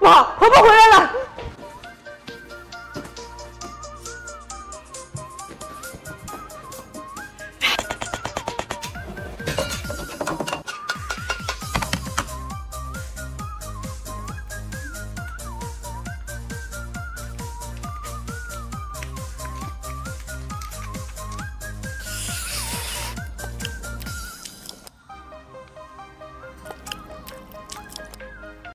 妈，婆婆回来了。